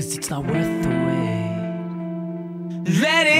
Cause it's not worth the wait. Let it